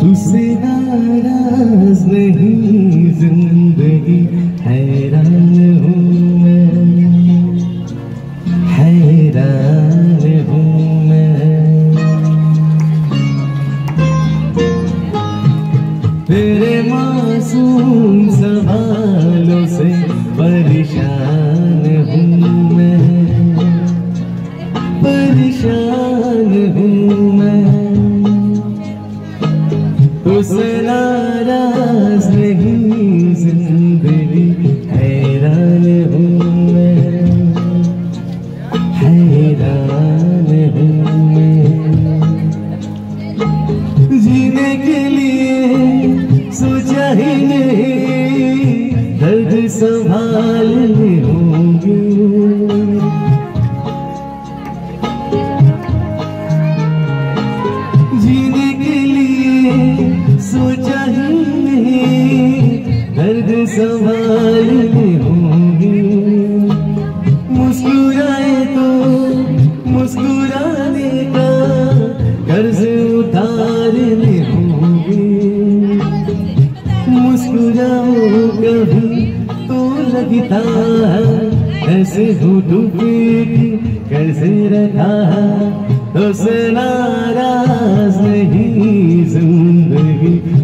तुझसे नाराज़ नहीं ज़िंदगी। तेरे मासूम सवालों से परेशान हूँ मैं। परेशान हूँ मैं। तुझसे नाराज़ नहीं ज़िंदगी हैरान हूँ मैं। हैरान हूँ संभालने होंगे। जीने के लिए सोचा ही नहीं, दर्द संभालने मुस्कुराए तो मुस्कुराने का कर्ज उतारने होंगे। मुस्कुराओ कभी तो लगता है ऐसे होठों पे कैसे रखा है? तो से नाराज़ नहीं ज़िंदगी।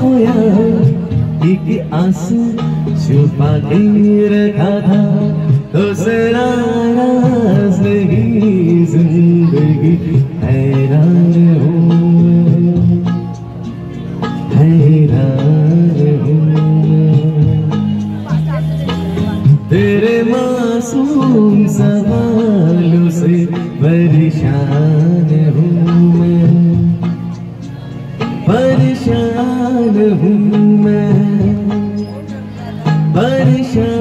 खोया। एक आँसू छुपा के रखा था तो सराराज नहीं, ज़िंदगी हैरान तेरे मासूम सवालों से परेशान परेशान